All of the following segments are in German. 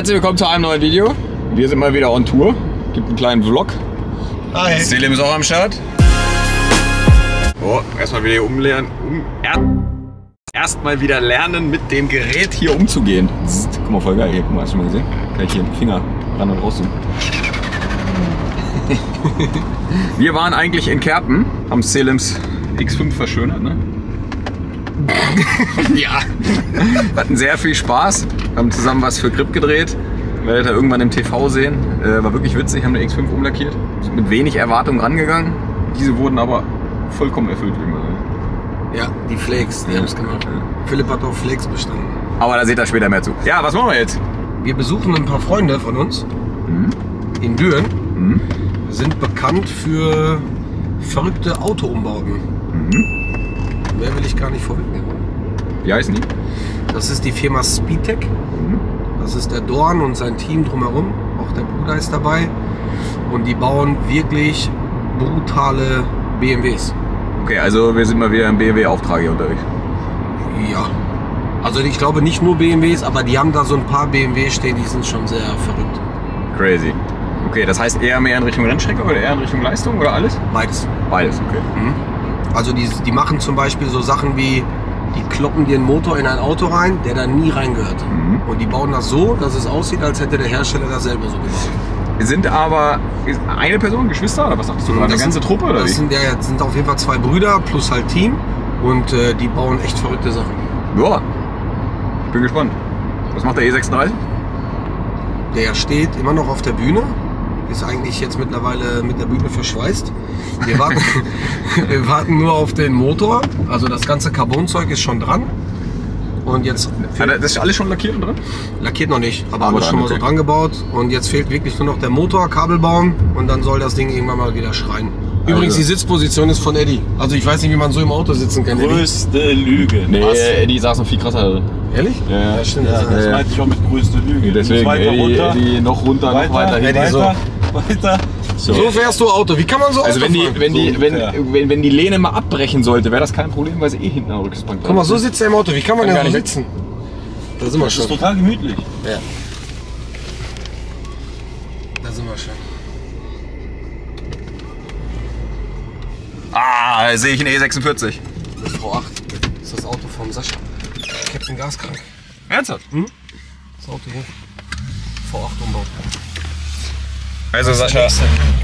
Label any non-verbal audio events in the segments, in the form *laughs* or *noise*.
Herzlich willkommen zu einem neuen Video. Wir sind mal wieder on Tour. Gibt einen kleinen Vlog. Hi. Selim ist auch am Start. Oh, erstmal wieder hier umlernen. Um, er, erstmal wieder lernen, mit dem Gerät hier umzugehen. Zzzt, guck mal, voll geil. Hier, guck mal, hast du mal gesehen? Kann ich hier den Finger ran und raus *laughs* Wir waren eigentlich in Kerpen, haben Selims X5 verschönert, ne? *laughs* ja. Hatten sehr viel Spaß, haben zusammen was für Grip gedreht. Werdet ihr irgendwann im TV sehen. Äh, war wirklich witzig, haben eine X5 umlackiert. Sind mit wenig Erwartungen rangegangen. Diese wurden aber vollkommen erfüllt, wie man. Ja, die Flakes, die haben es gemacht. Philipp hat auf Flakes bestanden. Aber da seht ihr später mehr zu. Ja, was machen wir jetzt? Wir besuchen ein paar Freunde von uns in Düren. Sind bekannt für verrückte Autoumbauten. Mehr will ich gar nicht vorwegnehmen. Wie heißen die? Das ist die Firma Speedtech. Das ist der Dorn und sein Team drumherum. Auch der Bruder ist dabei. Und die bauen wirklich brutale BMWs. Okay, also wir sind mal wieder im BMW-Auftrag hier unterwegs. Ja. Also ich glaube nicht nur BMWs, aber die haben da so ein paar BMW stehen, die sind schon sehr verrückt. Crazy. Okay, das heißt eher mehr in Richtung Rennstrecke oder eher in Richtung Leistung oder alles? Beides. Beides, okay. Also die, die machen zum Beispiel so Sachen wie, die kloppen dir einen Motor in ein Auto rein, der da nie reingehört. Und die bauen das so, dass es aussieht, als hätte der Hersteller das selber so gebaut. Sind aber eine Person, Geschwister oder was sagst du? Eine Das ganze sind- Truppe oder das wie? Sind, ja, sind auf jeden Fall zwei Brüder plus halt Team. Und äh, die bauen echt verrückte Sachen. Ja. Ich bin gespannt. Was macht der E E36? Der steht immer noch auf der Bühne. Ist eigentlich jetzt mittlerweile mit der Bühne verschweißt. Wir warten, *laughs* wir warten nur auf den Motor. Also das ganze Carbonzeug ist schon dran. Und jetzt Ja, das ist alles schon lackiert und drin? lackiert noch nicht, aber Aber alles schon dran, mal so dran gebaut. Und jetzt fehlt wirklich nur noch der Motor, Kabel bauen und dann soll das Ding irgendwann mal wieder schreien. Übrigens, Also- die Sitzposition ist von Eddie. Also ich weiß nicht, wie man so im Auto sitzen kann. Eddie. Größte Lüge. Nee, Was? Eddie saß noch viel krasser drin. Ehrlich? Ja, Ja, stimmt. Ja, das Ja. meinte ich auch mit größte Lüge. Deswegen, weiter Eddie, runter, Eddie, noch runter, weiter, noch weiter. Eddie, weiter, so. weiter. So. So fährst du Auto. Wie kann man so Also Auto wenn die, wenn, die, So wenn, ungefähr. wenn, wenn die Lehne mal abbrechen sollte, wäre das kein Problem, weil sie eh hinten am Rücksitzbank Guck mal, so sitzt er im Auto. Wie kann man Kann denn so sitzen? Da sind wir Das ist schon. total gemütlich. Ja. Da sind wir schon. Ah, sehe ich einen E46. Das ist Frau 8. Das ist das Auto vom Sascha. Captain Gaskrank. Ernsthaft? Das Auto hier. V8 Umbau. Also Sascha,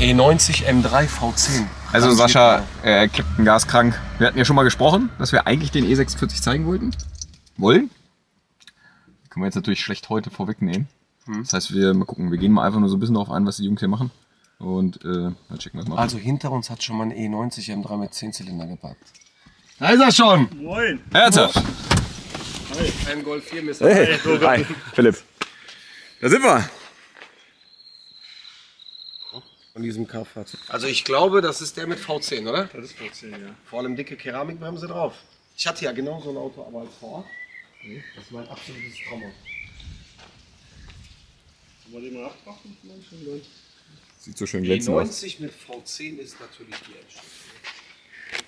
E90 M3 V10. also Sascha, äh, Captain Gaskrank. Wir hatten ja schon mal gesprochen, dass wir eigentlich den E46 zeigen wollten. Wollen. Können wir jetzt natürlich schlecht heute vorwegnehmen. Das heißt, wir mal gucken, wir gehen mal einfach nur so ein bisschen darauf ein, was die Jungs hier machen. Und äh, dann checken wir es mal. Also hinter uns hat schon mal ein E90 M3 mit 10 Zylinder geparkt. Da ist er schon! Moin. Ernsthaft? Ein Golf 4 Mr. Hey, hi, Philipp. Da sind wir. Von diesem K-Fahrzeug. Also ich glaube, das ist der mit V10, oder? Das ist trotzdem, ja. Vor allem dicke Keramikbremse drauf. Ich hatte ja genau so ein Auto, aber als V8. Das war ein absolutes Trauma. Wollen wir den mal abmachen? Sieht so schön glänzend aus. E90 mit V10 ist natürlich die Endstufe.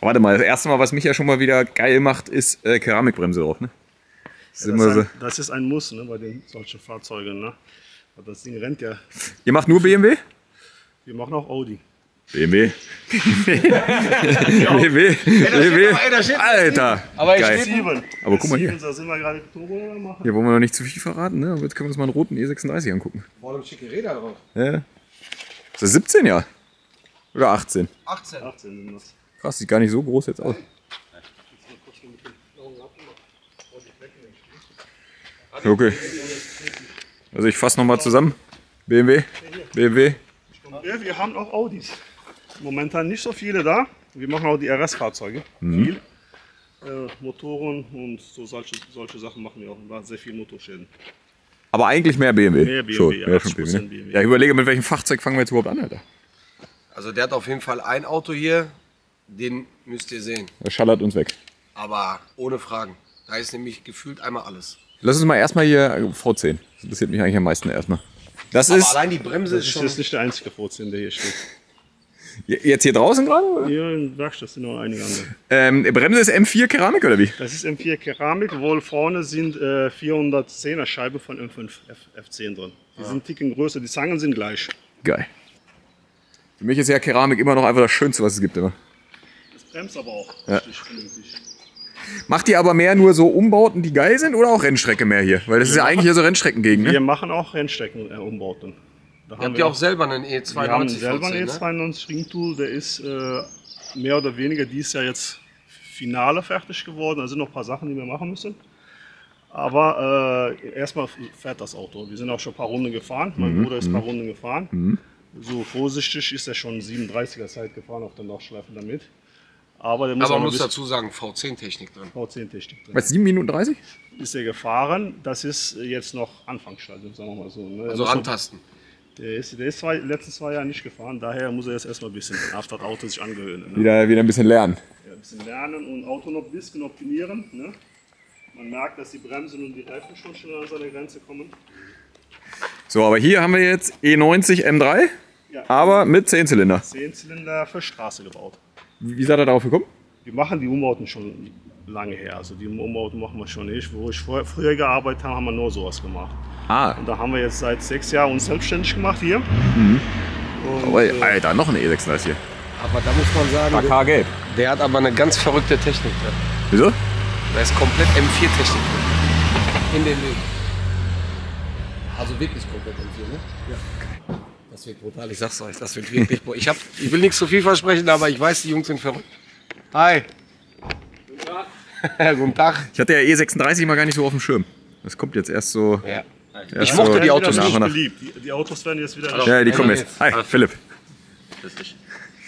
Warte mal, das erste Mal, was mich ja schon mal wieder geil macht, ist äh, Keramikbremse drauf, ne? Das ist Das, so. ein, das ist ein Muss ne, bei den solchen Fahrzeugen. Ne? Aber Das Ding rennt ja. Ihr macht nur BMW? Wir machen auch Audi. BMW. BMW. BMW. Alter. Aber ich Geil. steht-. Aber guck mal hier. Da. Hier wollen wir noch nicht zu viel verraten, ne? Aber jetzt können wir uns mal einen roten E36 angucken. Vor allem schicke Räder drauf. Ja. Ist das 17 ja? Oder 18? 18. 18 sind das. Krass, sieht gar nicht so groß jetzt aus. Okay. Also ich fasse nochmal zusammen. BMW, BMW. Ja, wir haben auch Audis. Momentan nicht so viele da. Wir machen auch die RS-Fahrzeuge. Viel. Äh, Motoren und so solche, solche Sachen machen wir auch. Da sehr viel Motorschäden. Aber eigentlich mehr BMW. Mehr BMW, schon. ja, Ja, schon 80% BMW, ne? BMW. ja, ich überlege, mit welchem Fahrzeug fangen wir jetzt überhaupt an, Alter? Also der hat auf jeden Fall ein Auto hier, den müsst ihr sehen. Das schallert uns weg. Aber ohne Fragen. Da ist nämlich gefühlt einmal alles. Lass uns mal erstmal hier äh, V10. Das interessiert mich eigentlich am meisten erstmal. Das Aber ist. allein die Bremse Das ist ist schon. jetzt nicht der einzige V10, der hier steht. Jetzt hier draußen gerade? Hier in der Werkstatt sind noch einige andere. Ähm, Bremse ist M4 Keramik oder wie? Das ist M4 Keramik, wohl vorne sind äh, 410er Scheibe von M5 F, F10 drin. Die sind einen Ticken größer, die Zangen sind gleich. Geil. Für mich ist ja Keramik immer noch einfach das Schönste, was es gibt. Immer. Das bremst aber auch Ja. Macht ihr aber mehr nur so Umbauten, die geil sind oder auch Rennstrecke mehr hier? Weil das ist ja eigentlich hier so Rennstreckengegend, Wir ne? machen auch Rennstrecken-Umbauten. Da Ihr habt ja auch selber einen wir haben E92 selber einen V10, ne? E92 Ringtool, der ist äh, mehr oder weniger dieses Jahr jetzt Finale fertig geworden. Da sind noch ein paar Sachen, die wir machen müssen. Aber äh, erstmal fährt das Auto. Wir sind auch schon ein paar Runden gefahren. Mein Bruder ist ein paar Runden gefahren. So vorsichtig ist er schon 37er Zeit gefahren auf der Nordschleife damit. Aber der muss Aber man muss dazu sagen, V10-Technik drin. bisschen V10-Technik drin. Was, 7 Minuten 30? Ist er gefahren. Das ist jetzt noch Anfangsstadium, sagen wir mal so. Ne? Also muss noch- antasten. Der ist, der ist zwei, letzten zwei Jahre nicht gefahren, daher muss er jetzt erstmal ein bisschen das Auto sich angewöhnen. Ne? Wieder, wieder ein bisschen lernen. Ja, ein bisschen lernen und Auto noch ein bisschen optimieren. Ne? Man merkt, dass die Bremsen und die Reifen schon schnell an seine Grenze kommen. So, aber hier haben wir jetzt E E90 M3, Ja, aber mit 10 Zylinder. 10 Zylinder für Straße gebaut. Wie seid ihr darauf gekommen? Wir machen die Umbauten schon lange her. Also die Umbauten machen wir schon nicht. Wo ich vor, früher gearbeitet habe, haben wir nur sowas gemacht. Ah, Und da haben wir jetzt seit sechs Jahren uns selbstständig gemacht hier. Und, oh, Alter, noch eine E36 hier. Aber da muss man sagen, der, gelb. der hat aber eine ganz verrückte Technik drin. Wieso? Da ist komplett M4-Technik drin. In den Weg. Also wirklich komplett M4, ne? Ja. Das wird brutal, ich sag's euch, das wird wirklich brutal. Ich, hab, ich will nichts zu viel versprechen, aber ich weiß, die Jungs sind verrückt. Hi. *laughs* Guten Tag. Ich hatte ja E36 mal gar nicht so auf dem Schirm. Das kommt jetzt erst so. Ja. erst Ich mochte so die Autos nach und nach. beliebt. Die, die Autos werden jetzt wieder. Ja, die kommen jetzt. Hi, Philipp.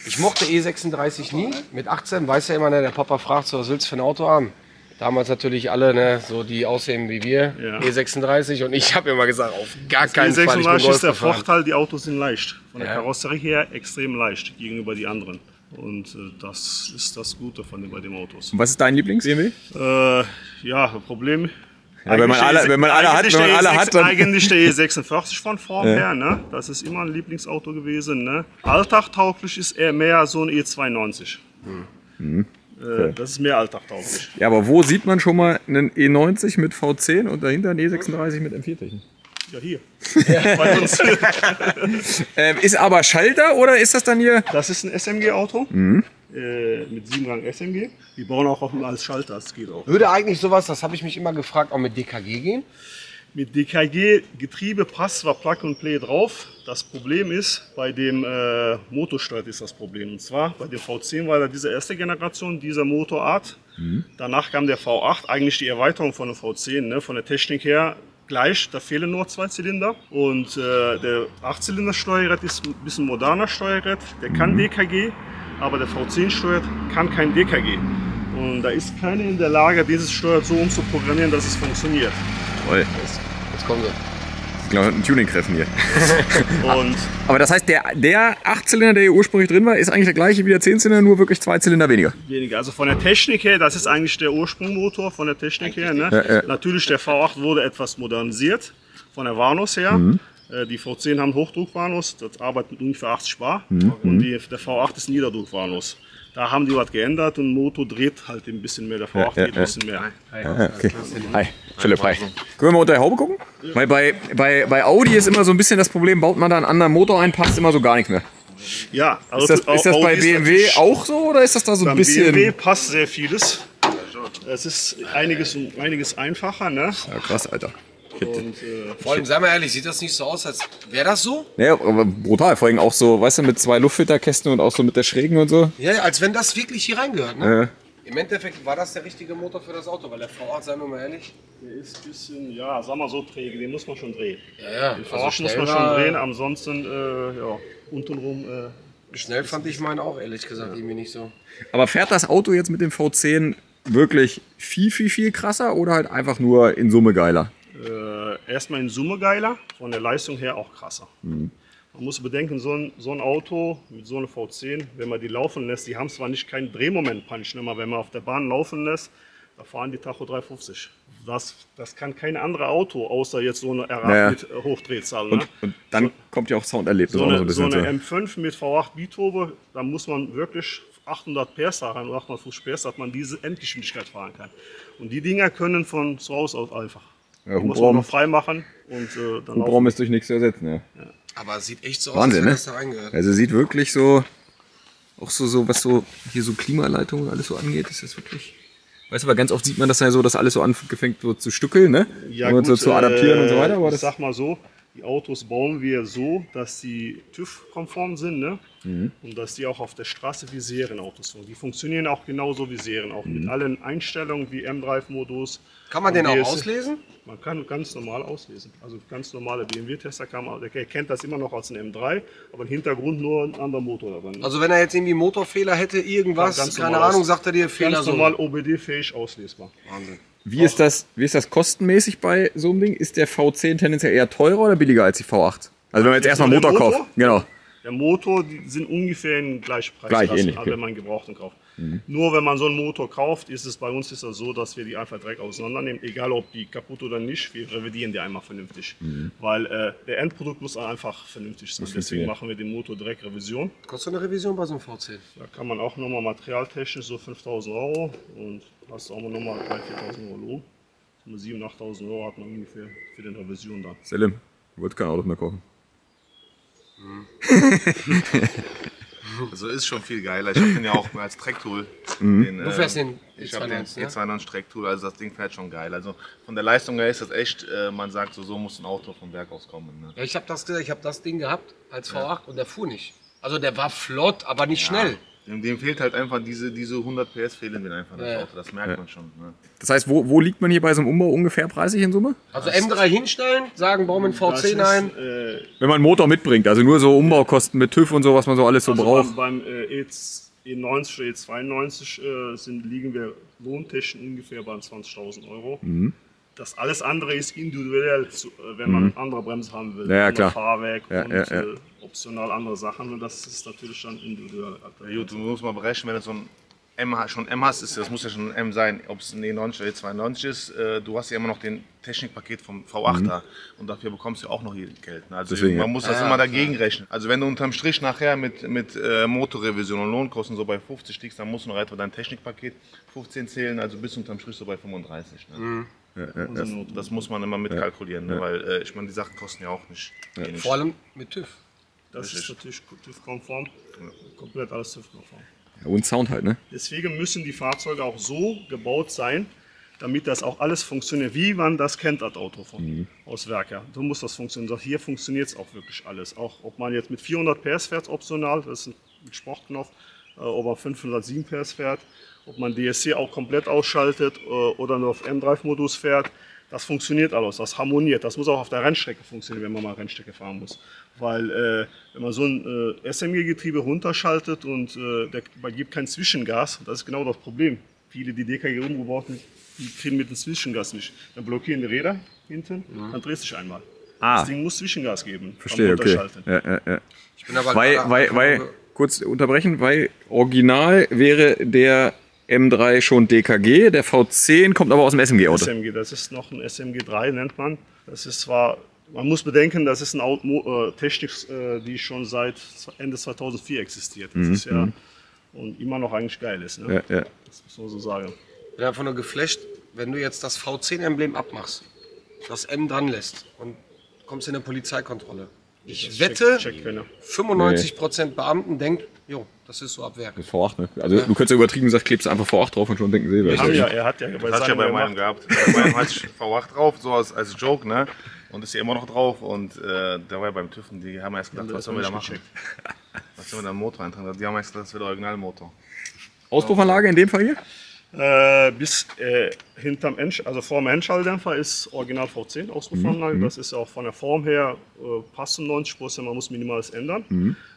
Ich mochte E36 nie. Mit 18 weiß ja immer, ne, der Papa fragt so, was willst du für ein Auto haben? Damals natürlich alle, ne, so die aussehen wie wir, Ja. E36 und ich habe immer gesagt, auf gar keinen Die Fall. Ich bin 36 Golf ist der gefahren. Vorteil, die Autos sind leicht. Von der Ja. Karosserie her extrem leicht gegenüber die anderen. Und äh, das ist das Gute von den, bei den Autos. Und was ist dein Lieblings-BMW? Äh, ja, Problem. Ja, wenn man alle- E- wenn man alle hat, wenn man der alle E6 hat, dann- Eigentlich der E46 von Form her, ne? Das ist immer ein Lieblingsauto gewesen, ne? Alltagtauglich ist eher mehr so ein E92. Hm. Äh, das ist mehr alltagtauglich. Ja, aber wo sieht man schon mal einen E90 mit V10 und dahinter einen E36 mit M4-Technik? Ja, hier. *laughs* Ähm, ist aber Schalter oder ist das dann hier? Das ist ein SMG-Auto Mhm. äh, mit 7 Gang SMG. Die bauen auch auf, als Schalter, das geht auch. Würde eigentlich sowas, das habe ich mich immer gefragt, auch mit DKG gehen? Mit DKG-Getriebe passt zwar Plug and Play drauf. Das Problem ist, bei dem äh, Motorsteuer ist das Problem. Und zwar bei dem V10 war da diese erste Generation dieser Motorart. Danach kam der V8, eigentlich die Erweiterung von dem V10, ne, von der Technik her gleich. Da fehlen nur zwei Zylinder. Und äh, der 8-Zylinder-Steuerrad ist ein bisschen moderner Steuerrad. Der kann DKG, aber der V10 steuert kann kein DKG. Und da ist keiner in der Lage, dieses Steuer so umzuprogrammieren, dass es funktioniert. Toll. Jetzt kommen sie. Glaube, ein Tuning-Treffen hier. *laughs* Und Aber das heißt, der, der 8-Zylinder, der hier ursprünglich drin war, ist eigentlich der gleiche wie der 10-Zylinder, nur wirklich zwei Zylinder weniger. weniger. Also von der Technik her, das ist eigentlich der Ursprungmotor von der Technik her. Ne? Ja, ja. Natürlich, der V8 wurde etwas modernisiert von der Warnus her. Mhm. Äh, Die V10 haben Hochdruckwarnus, das arbeitet mit ungefähr 80 Bar. Mhm. Und die, der V8 ist Niederdruckwarnus. Da haben die was geändert und Motor dreht halt ein bisschen mehr, der V8 Ja, ja, geht ja. ein bisschen mehr. Ah, okay. Hi, Philipp, hi. Können wir mal unter die Haube gucken? Weil bei, bei, bei Audi ist immer so ein bisschen das Problem, baut man da einen anderen Motor ein, passt immer so gar nichts mehr. Ja, also Ist das, ist das bei BMW auch so oder ist das da so ein bisschen... BMW passt sehr vieles. Es ist einiges, einiges einfacher. Ne? Ja, krass, Alter. Und, äh, Vor allem, sei mal ehrlich, sieht das nicht so aus, als wäre das so? Ja, aber brutal. Vor allem auch so, weißt du, mit zwei Luftfilterkästen und auch so mit der Schrägen und so. Ja, als wenn das wirklich hier reingehört. Ne? Äh, Im Endeffekt war das der richtige Motor für das Auto, weil der V8, seien wir mal ehrlich, der ist ein bisschen, ja, sag mal so träge, den muss man schon drehen. ja, ja, Den also V8 muss schnell, man schon drehen, ansonsten, äh, ja, untenrum. Äh, schnell fand ich meinen auch, ehrlich gesagt, irgendwie nicht so. aber fährt das Auto jetzt mit dem V10 wirklich viel, viel, viel krasser oder halt einfach nur in Summe geiler? Äh, erstmal in Summe geiler, von der Leistung her auch krasser. Man muss bedenken, so ein, so ein Auto mit so einer V10, wenn man die laufen lässt, die haben zwar nicht keinen Drehmoment-Punch, ne, aber wenn man auf der Bahn laufen lässt, Da fahren die Tacho 350. Das, das kann kein anderes Auto, außer jetzt so eine R8 Naja. mit äh, Hochdrehzahl. Und, ne? und dann kommt ja auch Sounderlebnis so auch noch so eine, ein so eine so. M5 mit V8 Biturbo, da muss man wirklich 800 PS haben oder 850 PS, dass man diese Endgeschwindigkeit fahren kann. Und die Dinger können von zu Hause aus einfach. Ja, die muss man Hubraum, noch frei machen und äh, dann Hubraum ist durch nichts zu ersetzen, ja. Aber es sieht echt so Wahnsinn, ne? als wäre das da reingehört. Also sieht wirklich so, auch so, so, was so, hier so Klimaleitung und alles so angeht, ist das wirklich. Weißt du, aber ganz oft sieht man das ja so, dass alles so anfängt so zu stückeln, ne? um so zu adaptieren und so weiter. Aber ich das, sag mal so, die Autos bauen wir so, dass sie TÜV-konform sind ne? Mhm. und dass die auch auf der Straße wie Serienautos sind. Die funktionieren auch genauso wie Serien, auch Mhm. mit allen Einstellungen wie M-Drive-Modus. Kann man den auch auslesen? Man kann ganz normal auslesen. Also ganz normale BMW-Tester kann man, der kennt das immer noch als ein M3, aber im Hintergrund nur ein anderer Motor darin. Also wenn er jetzt irgendwie Motorfehler hätte, irgendwas, Ganz keine Ahnung, aus- sagt er dir Fehler ganz so. normal OBD-fähig auslesbar. Wahnsinn. Wie, ist das, wie ist das kostenmäßig bei so einem Ding? Ist der V10 tendenziell eher teurer oder billiger als die V8? Also wenn man jetzt Jetzt erstmal Motor der kauft. Motor? Genau. Der Motor, die sind ungefähr in gleichen Preis, Gleich, ähnlich, okay. wenn man gebrauchten kauft. Nur wenn man so einen Motor kauft, ist es bei uns ist das so, dass wir die einfach direkt auseinandernehmen, egal ob die kaputt oder nicht, wir revidieren die einmal vernünftig. Weil äh, der Endprodukt muss einfach vernünftig sein. Deswegen machen wir den Motor direkt Revision. Kostet eine Revision bei so einem V10? Da kann man auch nochmal materialtechnisch so 5000 Euro und hast du auch nochmal 3.000, 4.000 Euro Lohn. So 7.000, 8.000 Euro hat man ungefähr für den Revision dann. Selim, du wolltest kein Auto mehr kaufen. *laughs* Also ist schon viel geiler. Ich habe den ja auch als Tracktool. Den, Du fährst den Ich habe den E92, ne? E92 Tracktool, also das Ding fährt schon geil. Also von der Leistung her ist das echt, äh, man sagt so, so muss ein Auto vom Werk aus kommen. Ne? Ja, ich habe das gesagt, ich habe das Ding gehabt als V8 und der fuhr nicht. Also der war flott, aber nicht schnell. Dem, dem fehlt halt einfach diese, diese 100 PS fehlen mir einfach das Ja. Auto, das merkt man schon. Ne? Das heißt, wo, wo liegt man hier bei so einem Umbau ungefähr preisig in Summe? Also M3 hinstellen, sagen, bauen wir einen Das V10 ist, ein. äh, Wenn man einen Motor mitbringt, also nur so Umbaukosten mit TÜV und so, was man so alles so Also braucht. beim, beim äh, E90 oder E92 äh, sind, liegen wir lohntechnisch ungefähr bei 20.000 Euro. Mhm. Das alles andere ist individuell, äh, wenn man andere Bremse haben will. Ja, ja, klar. Fahrwerk Ja, und ja, ja. Äh, optional andere Sachen. Und das ist natürlich dann individuell. Ja, gut, du musst mal berechnen, wenn du so ein M schon M hast, ist, das muss ja schon ein M sein, ob es ein E90 oder E92 ist, äh, du hast ja immer noch den Technikpaket vom V8 da und dafür bekommst du auch noch Geld. Ne? Also Deswegen, man ja. muss das Ja, immer dagegen rechnen. Also wenn du unterm Strich nachher mit, mit äh, Motorrevision und Lohnkosten so bei 50 liegst, dann musst du noch etwa dein Technikpaket 15 zählen, also bis unterm Strich so bei 35. Ne? Unser Not. Das muss man immer mitkalkulieren, ne? weil äh, ich meine, die Sachen kosten ja auch nicht wenig. Vor allem mit TÜV. Das ist natürlich TÜV-konform. Komplett alles TÜV-konform. Und Sound halt, ne? Deswegen müssen die Fahrzeuge auch so gebaut sein, damit das auch alles funktioniert, wie man das kennt, das Auto von, aus Werk. Ja. So muss das funktionieren. Hier funktioniert es auch wirklich alles. Auch ob man jetzt mit 400 PS fährt, optional, das ist ein mit Sportknopf, äh, ob man 507 PS fährt, ob man DSC auch komplett ausschaltet äh, oder nur auf M-Drive-Modus fährt. Das funktioniert alles, das harmoniert. Das muss auch auf der Rennstrecke funktionieren, wenn man mal Rennstrecke fahren muss. Weil äh, wenn man so ein äh, SMG-Getriebe runterschaltet und äh, der man gibt kein Zwischengas, das ist genau das Problem. Viele, die DKG umgebaut sind, die kriegen mit dem Zwischengas nicht. Dann blockieren die Räder hinten, dann drehst du dich einmal. Ah. Das Ding muss Zwischengas geben. beim Verstehe, okay. Runterschalten. Ja, ja, ja. Ich bin aber Weil, weil, weil, kurz unterbrechen, weil original wäre der M3 schon DKG, der V10 kommt aber aus dem SMG-Auto. SMG, das ist noch ein SMG3, nennt man. Das ist zwar, man muss bedenken, das ist eine äh, Technik, äh, die schon seit Ende 2004 existiert. Das ist ja und immer noch eigentlich geil ist. Ne? Mhm, Ja, ja. Das muss man so sagen. Ich bin einfach nur geflasht, wenn du jetzt das V10-Emblem abmachst, das M dran lässt und kommst in eine Polizeikontrolle. Ich Das wette, Check, check keiner. 95% Beamten denken, jo, das ist so ab Werk. Das ist V8, ne? Also du könntest ja übertrieben gesagt, klebst du einfach V8 drauf und schon denken sie, ja, das? er hat ja bei Das ich ja bei meinem gehabt. Bei meinem hatte ich V8 drauf, so als, als Joke, ne? Und ist ja immer noch drauf. Und äh, da war beim TÜV, die haben erst gedacht, Ja, was sollen wir da machen? Was sollen wir da im Motor eintragen? Die haben erst gedacht, das wäre der Originalmotor. Auspuffanlage in dem Fall hier? Äh, bis äh, hinterm Endsch also vor dem Endschalldämpfer ist Original V10 Auspuffanlage. Das ist auch von der Form her äh, passen 90 Prozent. Man muss minimales ändern.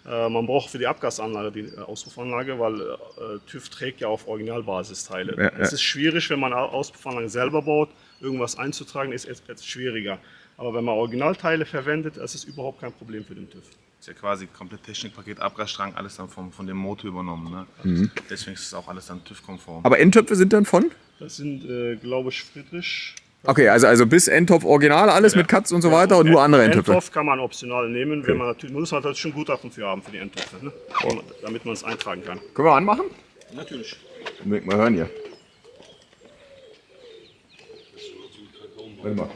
Äh, man braucht für die Abgasanlage die äh, Auspuffanlage, weil äh, TÜV trägt ja auf Originalbasisteile. Ja, es ja. ist schwierig, wenn man Au- Auspuffanlagen selber baut, irgendwas einzutragen, ist etwas schwieriger. Aber wenn man Originalteile verwendet, ist überhaupt kein Problem für den TÜV. Ist ja quasi komplett Technikpaket, Abgasstrang, alles dann vom, von dem Motor übernommen. Ne? Mhm. Deswegen ist es auch alles dann TÜV-konform. Aber Endtöpfe sind dann von? Das sind, äh, glaube ich, Friedrich. Okay, also, also bis Endtopf Original, alles mit Katz und so weiter und nur andere Endtöpfe. Endtopf kann man optional nehmen, wenn man natürlich, man muss halt schon Gutachten für haben für die Endtopfe, ne? damit man es eintragen kann. Können wir anmachen? Natürlich. Mal hören hier. Warte mal.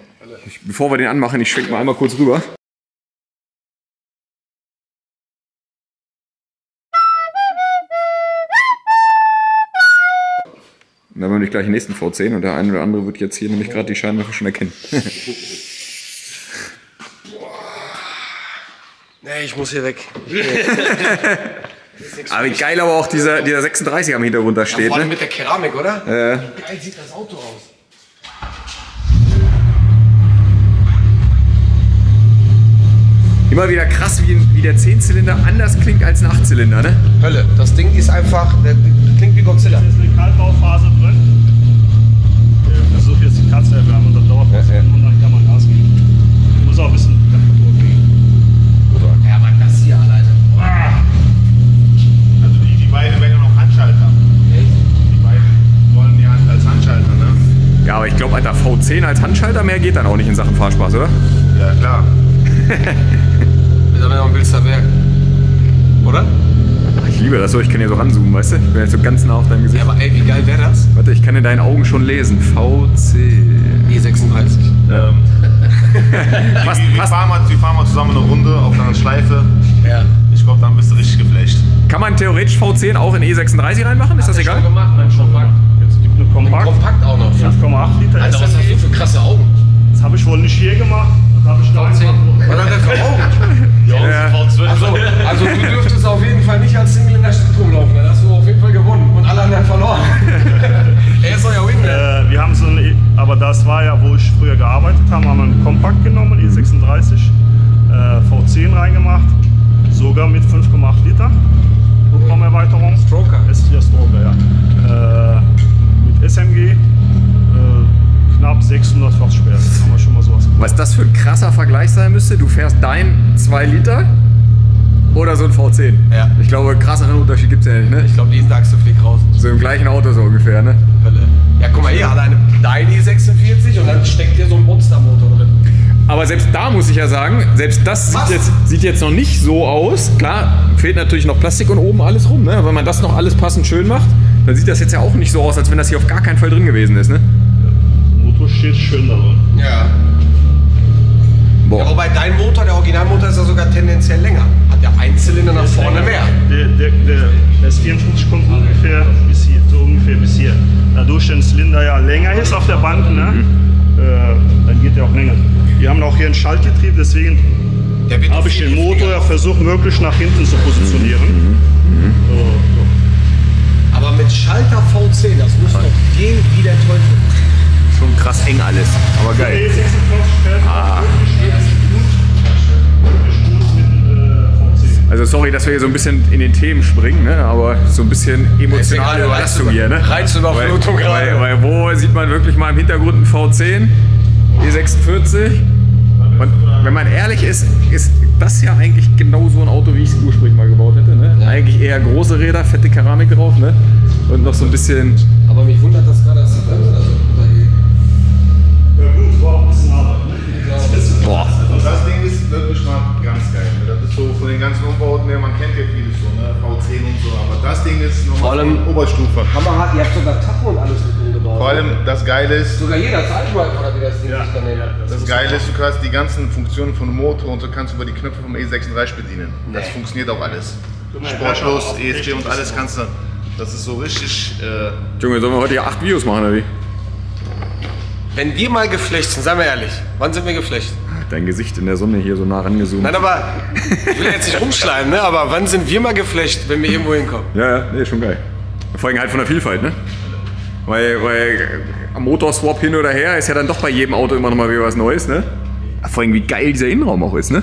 Ich, bevor wir den anmachen, ich schwenke mal einmal kurz rüber. Nämlich gleich den nächsten V10 und der eine oder andere wird jetzt hier nämlich gerade die Scheinwerfer schon erkennen. *laughs* Nee, ich muss hier weg. aber *laughs* wie geil aber auch dieser, dieser 36 am Hintergrund da steht, Vor allem ne? mit der Keramik, oder? Äh, Geil sieht das Auto aus. immer wieder krass, wie, wie der 10-Zylinder anders klingt als ein 8-Zylinder, ne? Hölle. Das Ding ist einfach, der, der klingt wie Godzilla. Ist eine Kaltbauphase drin. Was Ja, und dann kann man Gas geben. Muss auch ein bisschen Temperatur kriegen. Ja, aber das hier, Alter. Also die, die beiden werden ja noch Handschalter. Die beiden wollen ja als Handschalter, ne? Ja, aber ich glaube, Alter, V10 als Handschalter mehr geht dann auch nicht in Sachen Fahrspaß, oder? Ja, klar. *laughs* Wir sind ja noch im Wilsterberg. Ich liebe das so, ich kann hier so ranzoomen, weißt du? Ich bin jetzt so ganz nah auf deinem Gesicht. Ja, aber ey, wie geil wäre das? Warte, ich kann in deinen Augen schon lesen. VC. E36. Ähm, *laughs* Passt, wir, wir, fahren mal, wir fahren mal zusammen eine Runde auf einer Schleife. Ja. Ich glaube, dann bist du richtig geflasht. Kann man theoretisch V10 auch in E36 reinmachen? Ist das egal? Schon gemacht, nein, schon gemacht. Jetzt gibt eine Kompakt. Kompakt auch noch. 5,8 Liter Alter, was hast du für krasse Augen? Das habe ich wohl nicht hier gemacht. Das habe ich da gemacht. Was hat der für Augen? Ja. Also, also du dürftest auf jeden Fall nicht als Single in der Stadt rumlaufen. Dann hast du auf jeden Fall gewonnen und alle anderen verloren. *laughs* er ist euer Wingman. Äh, wir haben so eine, aber das war ja, wo ich früher gearbeitet habe, haben wir einen Kompakt genommen, E36, äh, V10 reingemacht, sogar mit 5,8 Liter Hubraumerweiterung. Stroker. Es ist ja Stroker, ja. Äh, mit SMG, knapp 600 Fahrtsperre, haben wir schon mal sowas gemacht. Was das für ein krasser Vergleich sein müsste, du fährst dein 2 Liter oder so ein V10. Ja. Ich glaube, krasseren Unterschied gibt es ja nicht, ne? Ich glaube, die Achse fliegt raus. So im gleichen Auto so ungefähr, ne? Hölle. Ja, guck mal hier, alleine dein E46 und dann steckt hier so ein Monstermotor drin. Aber selbst da muss ich ja sagen, selbst das sieht jetzt, sieht jetzt noch nicht so aus. Klar, fehlt natürlich noch Plastik und oben alles rum, ne? Wenn man das noch alles passend schön macht, dann sieht das jetzt ja auch nicht so aus, als wenn das hier auf gar keinen Fall drin gewesen ist, ne? Der Motor steht schön da drin. Ja. Boah. ja. Wobei dein Motor, der Originalmotor, ist ja sogar tendenziell länger. Hat ja ein Zylinder nach vorne mehr. Der, der, der, der ist 54 kommt ungefähr bis hier, so ungefähr bis hier. Dadurch der Zylinder ja länger ist auf der Bank, ne, Mhm. äh, dann geht der auch länger. Wir haben auch hier ein Schaltgetriebe, deswegen Der habe ich den Motor ja versucht, möglichst nach hinten zu positionieren. Mhm. So, so. Aber mit Schalter V10, das muss doch gehen wie der Teufel. Schon krass eng alles, aber geil. E46 fährt Ah. äh, V10. Also sorry, dass wir hier so ein bisschen in den Themen springen, ne? aber so ein bisschen emotionale Ja, Überlastung hier. Ne? Reizüberflutung gerade. weil, weil wo sieht man wirklich mal im Hintergrund ein V10, E46 und wenn man ehrlich ist, ist das ja eigentlich genau so ein Auto, wie ich es ursprünglich mal gebaut hätte. Ne? Eigentlich eher große Räder, fette Keramik drauf ne? und noch so ein bisschen... Aber mich wundert das gerade, dass die Bremse Boah. Und das Ding ist wirklich mal ganz geil. Ne? Das ist so von den ganzen Umbauten her, man kennt ja vieles so, ne? V10 und so, aber das Ding ist Vor nochmal allem- Oberstufe. Hammerhart, ihr habt sogar Tacho und alles mit umgebaut. Vor allem das Geile ist, Sogar jeder Zeitdrive oder wie das Ding sich dann nennt. das Geile ist, du kannst die ganzen Funktionen von dem Motor und so kannst du über die Knöpfe vom E36 bedienen. Das funktioniert auch alles. Sportlos, ESP und alles kannst du. Das ist so richtig. Äh, Junge, sollen wir heute hier acht Videos machen oder wie? Wenn wir mal geflecht sind, seien wir ehrlich, wann sind wir geflecht? Dein Gesicht in der Sonne hier so nah rangezoomt. Nein, aber ich will jetzt nicht rumschleimen, ne? aber wann sind wir mal geflecht, wenn wir irgendwo hinkommen? Ja, ja, nee, schon geil. Vor allem halt von der Vielfalt, ne? Weil, weil am Motorswap hin oder her ist ja dann doch bei jedem Auto immer noch mal wieder was Neues, ne? Vor allem wie geil dieser Innenraum auch ist, ne?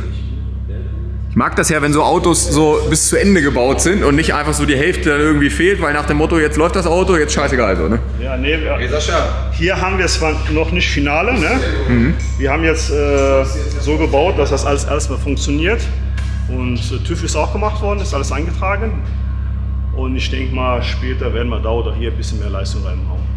Ich mag das ja, wenn so Autos so bis zu Ende gebaut sind und nicht einfach so die Hälfte dann irgendwie fehlt, weil nach dem Motto, jetzt läuft das Auto, jetzt scheißegal so, ne? Ja, nee, wir, Hey Sascha, Hier haben wir es zwar noch nicht Finale. Ne? Wir haben jetzt äh, so gebaut, dass das alles erstmal funktioniert. Und äh, TÜV ist auch gemacht worden, ist alles eingetragen. Und ich denke mal, später werden wir da oder hier ein bisschen mehr Leistung reinhauen.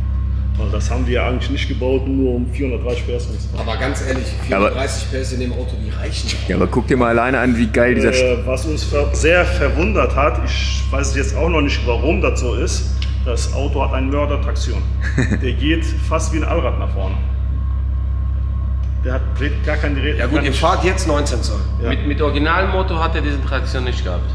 Weil das haben wir ja eigentlich nicht gebaut, nur um 430 PS zu fahren. Aber ganz ehrlich, aber- 430 PS in dem Auto, die reichen. Ja, aber guck dir mal alleine an, wie geil dieser. Äh, was uns ver sehr verwundert hat, ich weiß jetzt auch noch nicht, warum das so ist, das Auto hat eine Mördertraktion. *laughs* Der geht fast wie ein Allrad nach vorne. Der hat dreht gar kein Gerät. Ja gut, ihr fahrt jetzt 19 Zoll. Ja. Mit, mit Originalmotor hat er diese Traktion nicht gehabt.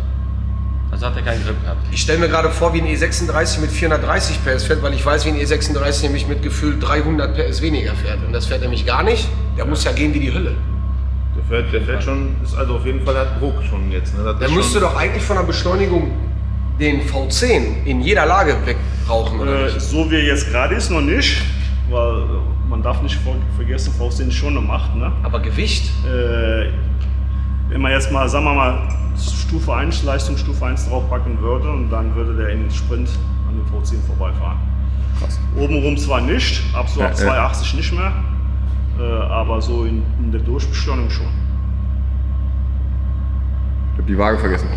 Also hat er keinen Grip gehabt. Ich stelle mir gerade vor, wie ein E36 mit 430 PS fährt, weil ich weiß, wie ein E36 nämlich mit gefühlt 300 PS weniger fährt. Und das fährt nämlich gar nicht. Der muss ja gehen wie die Hölle. Der fährt, der fährt schon, ist also auf jeden Fall hat Druck schon jetzt. Ne? Der müsste doch eigentlich von der Beschleunigung den V10 in jeder Lage wegrauchen, oder Äh, so wie er jetzt gerade ist, noch nicht. Weil man darf nicht ver- vergessen, V10 ist schon eine Macht. Ne? Aber Gewicht? Äh, wenn man jetzt mal, sagen wir mal, Stufe 1, Leistung Stufe 1 draufpacken würde und dann würde der in den Sprint an dem V10 vorbeifahren. Krass. Obenrum zwar nicht, ab so ab Ja, 280 nicht mehr, äh, aber so in, in der Durchbeschleunigung schon. Ich hab die Waage vergessen.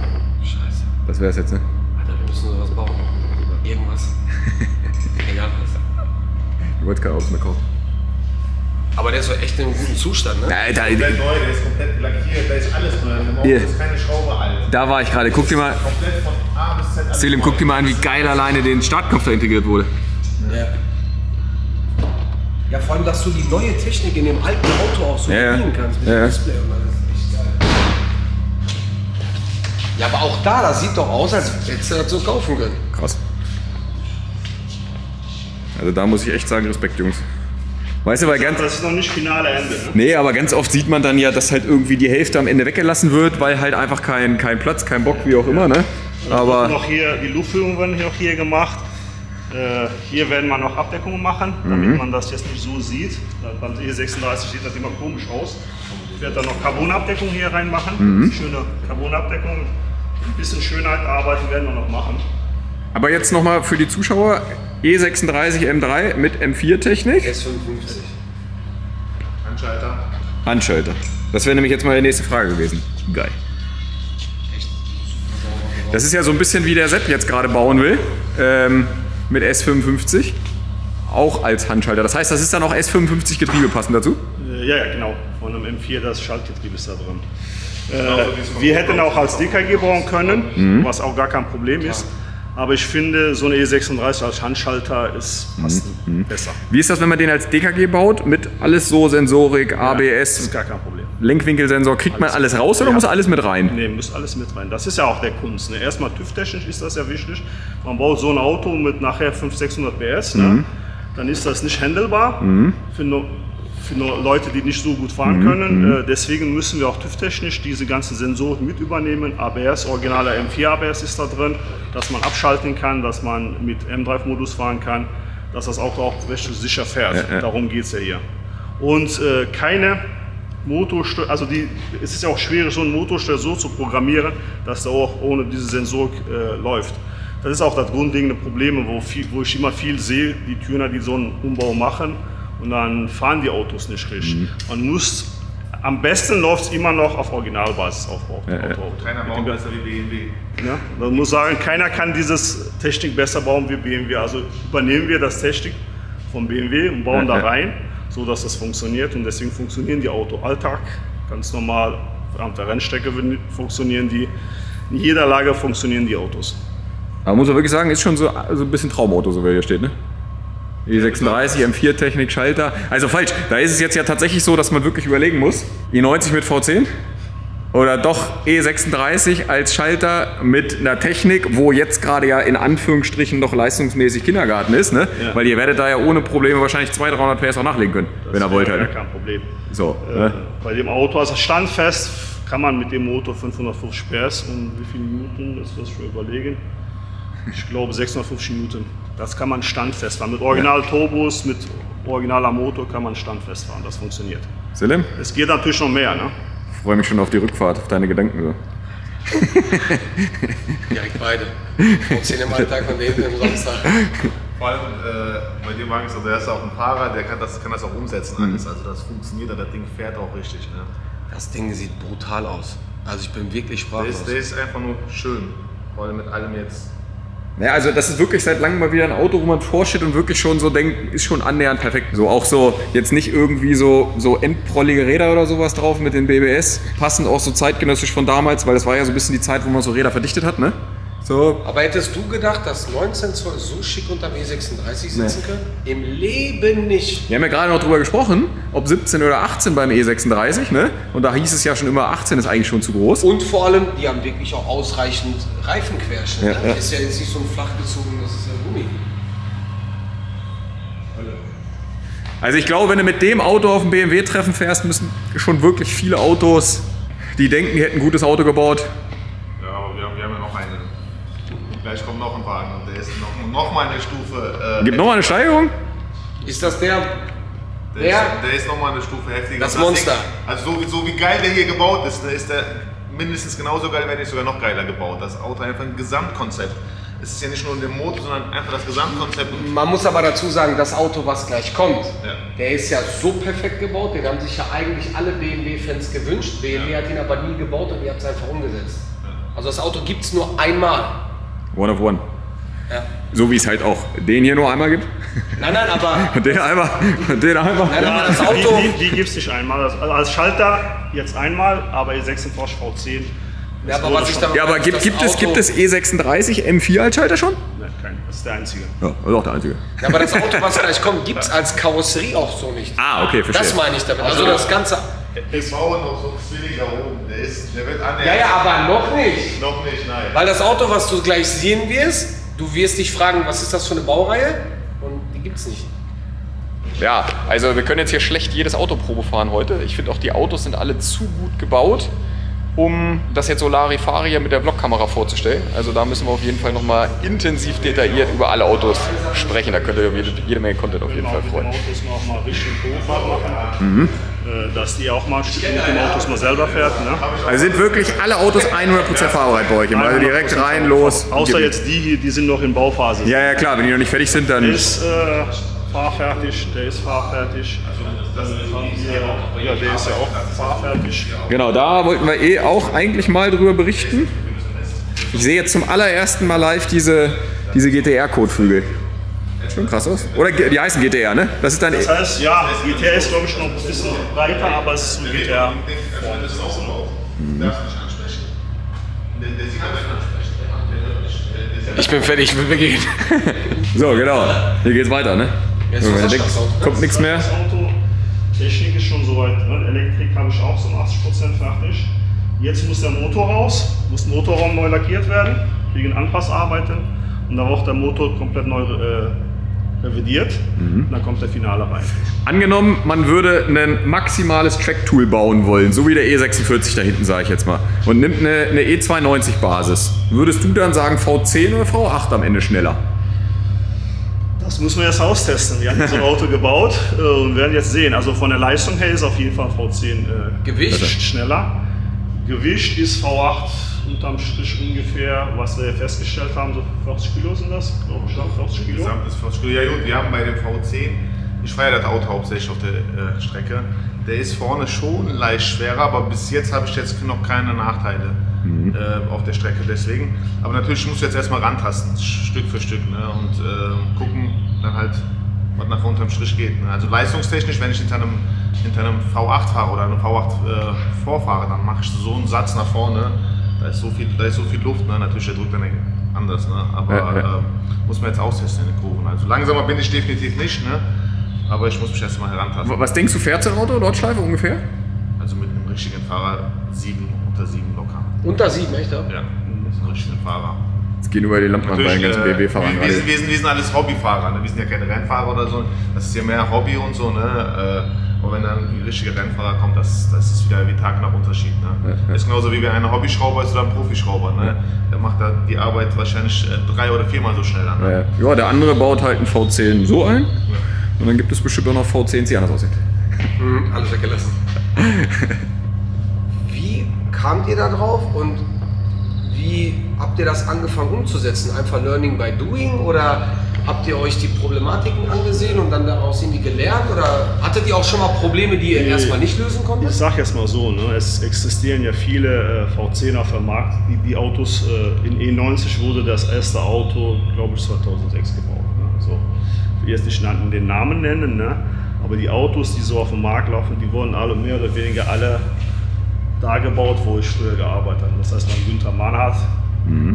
Scheiße. Das wär's jetzt, ne? Alter, wir müssen sowas bauen. Irgendwas. Egal was. Du wolltest kein Auto mehr kaufen. Aber der ist doch echt in einem guten Zustand, ne? Alter, komplett neu, der ist komplett lackiert, da ist alles neu. Hier. ist keine Schraube alt. da war ich gerade. Guck dir mal, Komplett von A bis Z alles Selim, guck dir mal an, wie geil alleine den Startknopf da integriert wurde. Ja. Ja, vor allem, dass du die neue Technik in dem alten Auto auch so Ja, kannst mit Ja, dem. Display und alles. Das ist echt geil. Ja, aber auch da, das sieht doch aus, als hättest du das so kaufen können. Krass. Also da muss ich echt sagen, Respekt, Jungs. Weißt du, weil ganz, Das ist noch nicht finale Ende. Ne? Nee, aber ganz oft sieht man dann ja, dass halt irgendwie die Hälfte am Ende weggelassen wird, weil halt einfach kein, kein Platz, kein Bock, wie auch immer, ne? Aber noch hier, die Luftführung werden hier auch hier gemacht. Äh, hier werden wir noch Abdeckungen machen, damit man das jetzt nicht so sieht. Beim E36 sieht das immer komisch aus. Ich werde dann noch Carbonabdeckung hier reinmachen. Schöne Carbonabdeckung. Ein bisschen Schönheit arbeiten werden wir noch machen. Aber jetzt nochmal für die Zuschauer, E E36 M3 mit M4-Technik, S55. Handschalter. Handschalter. Das wäre nämlich jetzt mal die nächste Frage gewesen. Geil. Das ist ja so ein bisschen wie der Sepp jetzt gerade bauen will, ähm, mit S55, auch als Handschalter. Das heißt, das ist dann auch S55 Getriebe passend dazu? Äh, ja, ja, genau. Von einem M4 das Schaltgetriebe ist da drin. Äh, wir hätten auch als DKG bauen können, Mhm. was auch gar kein Problem ist. Aber ich finde, so eine E36 als Handschalter ist passt Mhm. besser. Wie ist das, wenn man den als DKG baut, mit alles so Sensorik, Das ABS, ist gar kein Problem. Lenkwinkel-Sensor, kriegt man alles raus oder Ja. muss alles mit rein? Nee, muss alles mit rein. Das ist ja auch der Kunst. Ne? Erstmal TÜV-technisch ist das ja wichtig. Man baut so ein Auto mit nachher 500, 600 PS. Ne? Dann ist das nicht handelbar für, nur, für Leute, die nicht so gut fahren können. Äh, deswegen müssen wir auch TÜV-technisch diese ganzen Sensoren mit übernehmen. ABS, originaler M4 ABS ist da drin, dass man abschalten kann, dass man mit M-Drive-Modus fahren kann, dass das Auto auch richtig sicher fährt. Ja, ja. Darum geht es ja hier. Und äh, keine Motorsteuer, also die, es ist ja auch schwierig, so einen Motorsteuer so zu programmieren, dass der auch ohne diese Sensorik äh, läuft. Das ist auch das grundlegende Problem, wo, viel, wo ich immer viel sehe, die Türner, die so einen Umbau machen und dann fahren die Autos nicht richtig. Man muss, am besten läuft es immer noch auf Originalbasis aufbauen. ja. Keiner Mit baut besser wie BMW. ja, man muss sagen, keiner kann dieses Technik besser bauen wie BMW. Also übernehmen wir das Technik von BMW und bauen Ja, da ja. rein, so dass das funktioniert. Und deswegen funktionieren die Auto Alltag ganz normal. Auf der Rennstrecke funktionieren die. In jeder Lage funktionieren die Autos. Aber muss man wirklich sagen, ist schon so, so ein bisschen Traumauto, so wie er hier steht, ne? E36, M4-Technik, Schalter. Also falsch, da ist es jetzt ja tatsächlich so, dass man wirklich überlegen muss, E90 mit V10 oder doch E36 als Schalter mit einer Technik, wo jetzt gerade ja in Anführungsstrichen noch leistungsmäßig Kindergarten ist, ne? Ja. Weil ihr werdet da ja ohne Probleme wahrscheinlich 200, 300 PS auch nachlegen können, wenn ihr wollt halt. ja kein Problem. So, Äh, ne? Bei dem Auto, also standfest, kann man mit dem Motor 550 PS und wie viele Minuten ist das schon überlegen? Ich glaube 650 Minuten. Das kann man standfest fahren. Mit Original Turbos, mit originaler Motor kann man standfest fahren. Das funktioniert. Selim, Es geht natürlich noch mehr. Ne? ich freue mich schon auf die Rückfahrt, auf deine Gedanken. So. Direkt beide. Und 10 im Alltag und eben im Samstag. Vor allem äh, bei dem Wagen ist so, der ist auch ein Fahrer, der kann das, kann das auch umsetzen alles. Also das funktioniert, und das Ding fährt auch richtig. Ne? Das Ding sieht brutal aus. Also ich bin wirklich Der sprachlos. ist, der ist einfach nur schön. Vor allem mit allem jetzt. Ja, also das ist wirklich seit langem mal wieder ein Auto, wo man vorsteht und wirklich schon so denkt, ist schon annähernd perfekt. So auch so jetzt nicht irgendwie so so endprollige Räder oder sowas drauf mit den BBS, passend auch so zeitgenössisch von damals, weil das war ja so ein bisschen die Zeit, wo man so Räder verdichtet hat, ne? So, Aber hättest du gedacht, dass 19 Zoll so schick unterm E36 sitzen können? Im Leben nicht. wir haben ja gerade noch drüber gesprochen, ob 17 oder 18 beim E36, ne? Und da hieß es ja schon immer, 18 ist eigentlich schon zu groß. Und vor allem, die haben wirklich auch ausreichend Reifenquerschnitt. Ja, ne? ja. Ist ja jetzt nicht so ein flachgezogenes das ist ja Gummi. Also ich glaube, wenn du mit dem Auto auf dem BMW-Treffen fährst, müssen schon wirklich viele Autos, die denken, die hätten ein gutes Auto gebaut, Gleich kommt noch ein Wagen und der ist noch, noch mal eine Stufe. Äh, gibt noch mal eine Steigerung. Ist das der? Der, Ja. ist, der ist noch mal eine Stufe heftiger. Das Monster. Also so, wie- so wie geil der hier gebaut ist, ist der mindestens genauso geil, wenn nicht sogar noch geiler gebaut. Das Auto einfach ein Gesamtkonzept. Es ist ja nicht nur der Motor, sondern einfach das Gesamtkonzept. Man muss aber dazu sagen, das Auto, was gleich kommt, Ja. der ist ja so perfekt gebaut, den haben sich ja eigentlich alle BMW-Fans gewünscht. BMW hat ihn aber nie gebaut und ihr habt es einfach umgesetzt. Also das Auto gibt es nur einmal. One of one. Ja. So wie es halt auch den hier nur einmal gibt. Nein, nein, aber, Und *laughs* den einmal. Und den einmal. nein, aber das Auto. Die, die, die gibt es nicht einmal. Also als Schalter jetzt einmal, aber E46 V10. Ja, aber was ich damit Ja, aber gibt, gibt, es, gibt es E36 M4 als Schalter schon? Nein, kein, das ist der einzige. Ja, das ist auch der einzige. Ja, aber das Auto, was gleich kommt, gibt es als Karosserie auch so nicht. Ah, okay, verstehe. Das meine ich damit. Also das Ganze. Wir bauen noch so einen Zwilling da oben. Der, ist, der wird annähernd. Ja, ja, aber noch nicht. Noch nicht, nein. Weil das Auto, was du gleich sehen wirst, du wirst dich fragen, was ist das für eine Baureihe? Und die gibt es nicht. Ja, also wir können jetzt hier schlecht jedes Auto Probe fahren heute. Ich finde auch die Autos sind alle zu gut gebaut, um das jetzt Solarifari hier mit der Blockkamera vorzustellen. Also da müssen wir auf jeden Fall nochmal intensiv detailliert über alle Autos sprechen. Da könnt ihr jede, jede Menge Content auf jeden Genau, Fall freuen. Autos noch mal richtig Probefahrt machen. Äh, Dass die auch mal mit den Autos mal selber fährt. Ne? Also sind wirklich alle Autos 100% fahrbereit bei euch. Also direkt 100% rein, los. Außer jetzt die hier, die sind noch in Bauphase. Ja, ja klar, wenn die noch nicht fertig sind, Der dann... ist äh, fahrfertig, der ist fahrfertig. Ja, der ist ja auch fahrfertig. Genau, da wollten wir eh auch eigentlich mal drüber berichten. Ich sehe jetzt zum allerersten Mal live diese, diese GTR-Kotflügel. Schon krass aus. Oder die heißen GTR, ne? Das ist dann. Das heißt, ja, GTR ist glaube ich noch ein bisschen breiter, aber es ist ein GTR. Ich bin fertig, ich will weggehen. *laughs* So, genau. Hier geht's weiter, ne? Jetzt kommt nichts mehr. Das Auto, Technik ist schon soweit. Ne? Elektrik habe ich auch so um 80% fertig. Jetzt muss der Motor raus, muss der Motorraum neu lackiert werden, wegen Anpassarbeiten. Und da wird der Motor komplett neu äh, revidiert. Und dann kommt der Finale rein. Angenommen, man würde ein maximales Track-Tool bauen wollen, so wie der E46 da hinten, sage ich jetzt mal, und nimmt eine, eine E290-Basis. Würdest du dann sagen V10 oder V8 am Ende schneller? Das müssen wir jetzt austesten. Wir haben so ein *laughs* Auto gebaut äh, und werden jetzt sehen. Also von der Leistung her ist auf jeden Fall V10 äh, Gewicht? schneller. Gewicht ist V8 unterm Strich ungefähr, was wir festgestellt haben, so 40 Kilo sind das, glaube ich, ja, 40 Kilo. Gesamt ist 40 Kilo. Ja gut, wir haben bei dem V10, ich fahre ja das Auto hauptsächlich auf der äh, Strecke, der ist vorne schon leicht schwerer, aber bis jetzt habe ich jetzt noch keine Nachteile äh, auf der Strecke deswegen. Aber natürlich musst du jetzt erstmal rantasten, Stück für Stück ne? und äh, gucken dann halt, was nach unterm Strich geht. Ne? Also leistungstechnisch, wenn ich hinter einem, hinter einem V8 fahre oder einem V8 äh, vorfahre, dann mache ich so einen Satz nach vorne, da ist so viel, da ist so viel Luft, ne? natürlich der drückt dann anders, ne? aber Ja, ja. ähm, muss man jetzt austesten in den Kurven. Also langsamer bin ich definitiv nicht, ne? aber ich muss mich erstmal herantasten. Was denkst du, fährt so ein Auto, Nordschleife ungefähr? Also mit einem richtigen Fahrer sieben, unter sieben locker. Unter sieben, echt? Ja? Ja, das ist ein richtiger Fahrer. Jetzt gehen über die Lampen an bei den ganzen äh, BMW-Fahrern. wir, wir, sind, wir sind alles Hobbyfahrer, ne? wir sind ja keine Rennfahrer oder so. Das ist ja mehr Hobby und so. Ne? Äh, aber wenn dann ein richtiger Rennfahrer kommt, das, das ist wieder wie Tag nach Unterschied. Ne? Das ist genauso wie wenn ein Hobbyschrauber ist oder ein Profischrauber. Ne? Der macht da die Arbeit wahrscheinlich äh, drei oder viermal so schnell an. Ne? Ja, ja, der andere baut halt einen V10 so ein. Und dann gibt es bestimmt auch noch V10s, die anders aussehen. Mhm, alles weggelassen. *laughs* Wie kamt ihr da drauf und wie habt ihr das angefangen umzusetzen? Einfach Learning by Doing oder habt ihr euch die Problematiken angesehen und dann daraus irgendwie gelernt? Oder hattet ihr auch schon mal Probleme, die ihr Nee. erstmal nicht lösen Ich konntet? sag jetzt mal so, ne, es existieren ja viele äh, V10er auf dem Markt. Die, die Autos, äh, in E90 wurde das erste Auto, glaube ich, 2006 gebaut. Ne? Also, ich will jetzt nicht den Namen nennen, ne? aber die Autos, die so auf dem Markt laufen, die wurden alle mehr oder weniger alle da gebaut, wo ich früher gearbeitet habe. Das heißt, beim Günther Mahnhardt,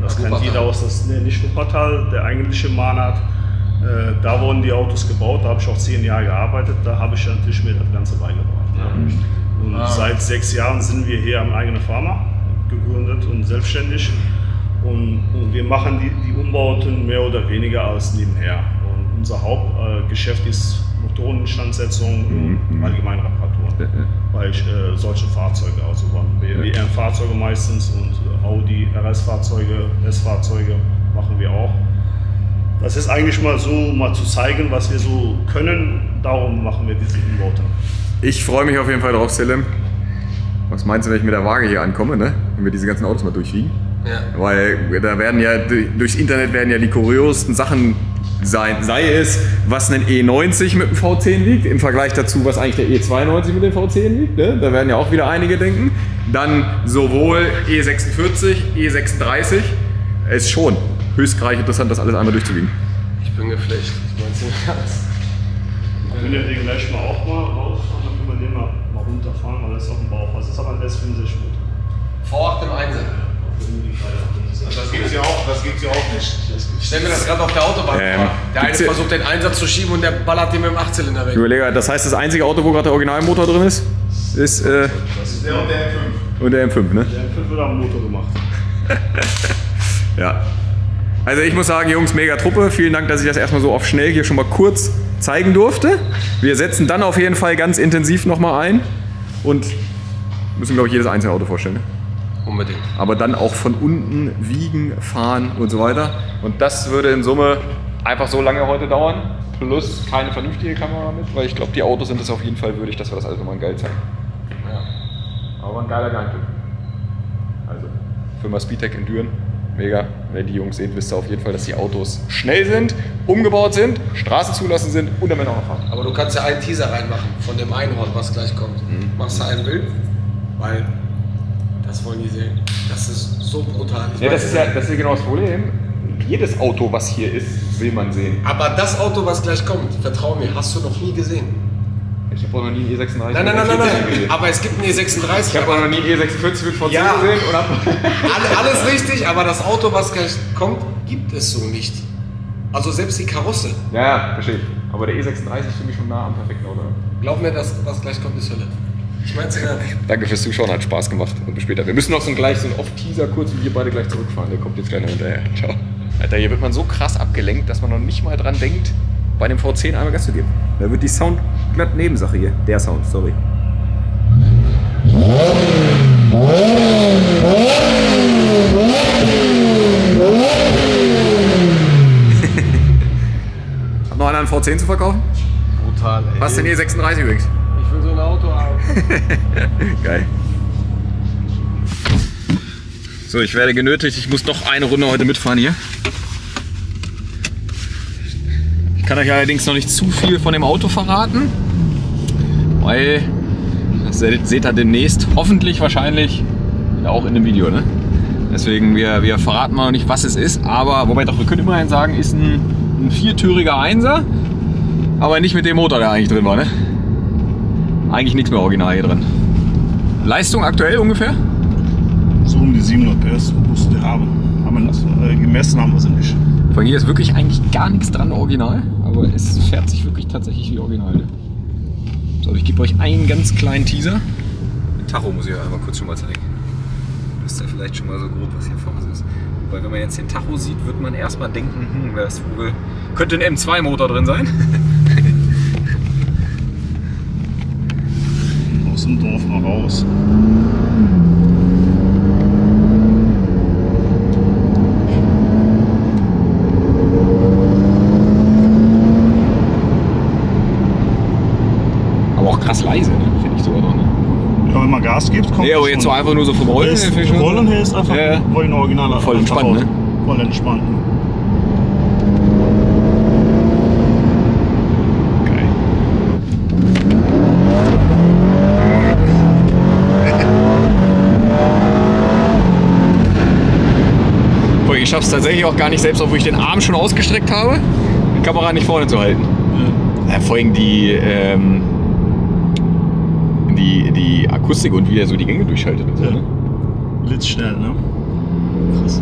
das kennt Wuppertal. jeder aus das, nee, nicht Wuppertal, der eigentliche Mahnhardt. Äh, da wurden die Autos gebaut, da habe ich auch zehn Jahre gearbeitet, da habe ich natürlich mir das Ganze beigebracht. Ne? Und Ah. seit sechs Jahren sind wir hier am eigenen Firma gegründet und selbstständig. Und, und wir machen die, die Umbauten mehr oder weniger als nebenher. Und unser Hauptgeschäft ist Motoreninstandsetzung und allgemeine Reparatur bei äh, solchen Fahrzeugen, also BMW R-Fahrzeuge meistens und äh, Audi RS-Fahrzeuge, S-Fahrzeuge machen wir auch. Das ist eigentlich mal so, mal zu zeigen, was wir so können. Darum machen wir diese Umbauten. Ich freue mich auf jeden Fall drauf, Selim. Was meinst du, wenn ich mit der Waage hier ankomme, ne? Wenn wir diese ganzen Autos mal durchwiegen? Ja. Weil da werden ja durch- durchs Internet werden ja die kuriosesten Sachen sein. Sei es, was ein E90 mit dem V10 wiegt, im Vergleich dazu, was eigentlich der E92 mit dem V10 wiegt. Ne? Da werden ja auch wieder einige denken. Dann sowohl E E46, E36. Es ist schon höchstreich interessant, das alles einmal durchzuwiegen. Ich bin geflasht. Ich mein's nicht ernst. Wenn wir den gleich mal auch mal rausfahren, dann können wir den mal, mal runterfahren, weil das ist auf dem Bauch. Das ist aber ein S65 Motor. V8 im Einser. Das gibt's ja auch, das gibt's ja auch nicht. Ich stell mir das gerade auf der Autobahn Ähm, vor. Der eine versucht den Einsatz zu schieben und der ballert den mit dem Achtzylinder weg. Ich überlege, das heißt, das einzige Auto, wo gerade der Originalmotor drin ist, ist äh, Das ist der und der M5. und der M5, ne? Der M5 wird am Motor gemacht. *laughs* Ja. Also ich muss sagen, Jungs, mega Truppe. Vielen Dank, dass ich das erstmal so auf schnell hier schon mal kurz zeigen durfte. Wir setzen dann auf jeden Fall ganz intensiv nochmal ein und müssen, glaube ich, jedes einzelne Auto vorstellen. ne? Unbedingt. Aber dann auch von unten wiegen, fahren und so weiter. Und das würde in Summe einfach so lange heute dauern. Plus keine vernünftige Kamera mit, weil ich glaube, die Autos sind es auf jeden Fall würdig, dass wir das alles nochmal geil zeigen. Ja. Aber ein geiler Geheimtipp. Also, Firma Speedtech in Düren. Mega. Wenn ihr die Jungs seht, wisst ihr auf jeden Fall, dass die Autos schnell sind, umgebaut sind, Straßen zulassen sind und damit auch noch fahren. Aber du kannst ja einen Teaser reinmachen von dem Einhorn, was gleich kommt. Mhm. Machst du ein Bild? Weil das wollen die sehen. Das ist so brutal. Ich Ja, das ist ja, das ist ja genau das Problem. Jedes Auto, was hier ist, will man sehen. Aber das Auto, was gleich kommt, vertrau mir, hast du noch nie gesehen. Ich habe auch noch nie einen E36 Nein, nein, nein, nein, nein. Aber es gibt einen E36. Ich habe auch noch nie einen E46 mit VC Ja. gesehen und *laughs* hab Alle- Alles richtig, aber das Auto, was gleich kommt, gibt es so nicht. Also selbst die Karosse. Ja, ja, verstehe ich. Aber der E36 ist für mich schon nah am perfekten Auto. Glaub mir, das, was gleich kommt, ist Hölle. Ich mein's ehrlich. Danke fürs Zuschauen, hat Spaß gemacht und bis später. Wir müssen noch so ein gleich so ein Off-Teaser kurz, wie wir beide gleich zurückfahren. Der kommt jetzt gleich noch hinterher. Ciao. Alter, hier wird man so krass abgelenkt, dass man noch nicht mal dran denkt, bei dem V10 einmal Gas zu geben. Da wird die Sound glatt Nebensache hier. Der Sound, sorry. *laughs* Hat noch einer einen V10 zu verkaufen? Brutal, ey. Was denn E36 übrigens? Ich will so ein Auto haben. *laughs* Geil. So, ich werde genötigt, ich muss doch eine Runde heute mitfahren hier. Ich kann euch allerdings noch nicht zu viel von dem Auto verraten, weil das seht ihr demnächst, hoffentlich wahrscheinlich ja auch in dem Video. Ne? Deswegen, wir, wir verraten mal noch nicht, was es ist, aber wobei doch, wir können immerhin sagen, ist ein, ein viertüriger Einser, aber nicht mit dem Motor, der eigentlich drin war. Ne? Eigentlich nichts mehr original hier drin. Leistung aktuell ungefähr? So um die 700 PS musst du haben. haben wir, äh, gemessen haben wir sie nicht. Von hier ist wirklich eigentlich gar nichts dran original, aber es fährt sich wirklich tatsächlich wie original. So, ich gebe euch einen ganz kleinen Teaser. Den Tacho muss ich euch einmal kurz schon mal zeigen. Wisst ihr vielleicht schon mal so grob, was hier vor uns ist. Weil wenn man jetzt den Tacho sieht, wird man erstmal denken, hm, wer ist wohl. Könnte ein M2-Motor drin sein. *laughs* Aus dem Dorf mal raus. Reise, ne? finde ich sogar noch. Ne? Ja, wenn man Gas gibt, kommt. es. Ja, nee, aber jetzt so einfach nur so vom Rollen ist, her. Rollen her ist einfach ja. voll in originaler Voll entspannt, ne? Voll entspannt. Geil. *laughs* ich schaffe es tatsächlich auch gar nicht selbst, obwohl ich den Arm schon ausgestreckt habe, die Kamera nicht vorne zu halten. Ja. Ja, vor allem die ähm, die, die Akustik und wie der so die Gänge durchschaltet und so. Ja. Ne? Blitzschnell, ne? Krass.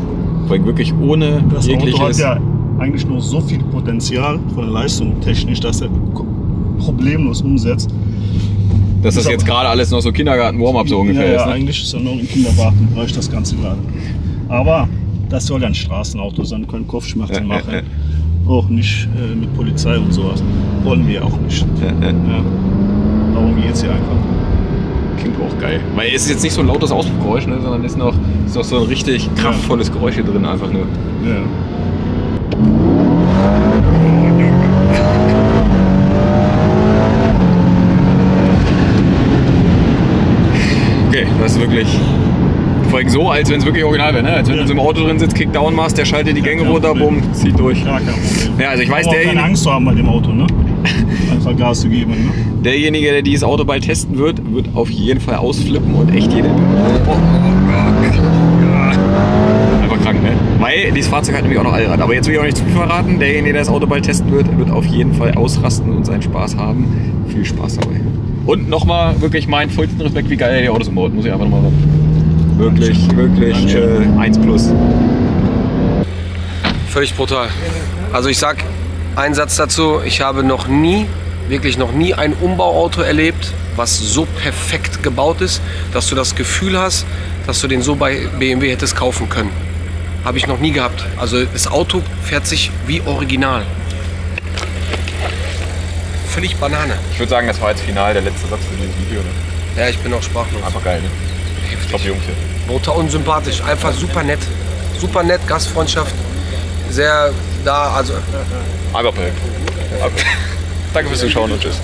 Allem wirklich ohne Das Auto hat jegliches. ja eigentlich noch so viel Potenzial von der Leistung technisch, dass er problemlos umsetzt. dass das ist jetzt gerade alles noch so Kindergarten-Warm-up so ungefähr ja, ja, ist. Ne? eigentlich ist er noch im Kindergartenbereich das Ganze gerade. Aber das soll ja ein Straßenauto sein, können Kopfschmerzen Ja, ja, machen. ja. Auch nicht äh, mit Polizei und sowas. Wollen wir auch nicht. Ja, ja. Ja. Darum geht es hier einfach. Klingt auch geil. Weil es ist jetzt nicht so ein lautes Auspuffgeräusch, ne, sondern ist noch, ist noch so ein richtig kraftvolles Geräusch hier drin einfach nur. Ja. Okay, das ist wirklich. Vor allem so, als wenn es wirklich original wäre, ne? Als wenn Ja. du so im Auto drin sitzt, Kickdown machst, der schaltet die Gänge runter, bumm, zieht durch. Ja, also ich weiß, auch keine Angst zu haben bei dem Auto, ne? Gas zu geben, ne? derjenige, der dieses Auto bald testen wird, wird auf jeden Fall ausflippen und echt jede. Oh, Einfach krank, ne? Weil dieses Fahrzeug hat nämlich auch noch Allrad. Aber jetzt will ich auch nicht zu viel verraten. Derjenige, der das Auto bald testen wird, wird auf jeden Fall ausrasten und seinen Spaß haben. Viel Spaß dabei. Und nochmal wirklich meinen vollsten Respekt, wie geil er die Autos umbaut, muss ich einfach nochmal sagen. Wirklich, wirklich äh, 1 plus. Völlig brutal. Also ich sag einen Satz dazu, ich habe noch nie, wirklich noch nie ein Umbauauto erlebt, was so perfekt gebaut ist, dass du das Gefühl hast, dass du den so bei BMW hättest kaufen können. Habe ich noch nie gehabt. Also das Auto fährt sich wie original. Völlig Banane. Ich würde sagen, das war jetzt final der letzte Satz für dieses Video. Ne? Ja, ich bin auch sprachlos. Einfach geil, ne? Ich glaube, Jungs hier. Motor unsympathisch, einfach super nett. Super nett, Gastfreundschaft. Sehr da, also Agapel. Danke fürs Zuschauen und tschüss.